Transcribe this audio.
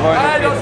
Giovanni.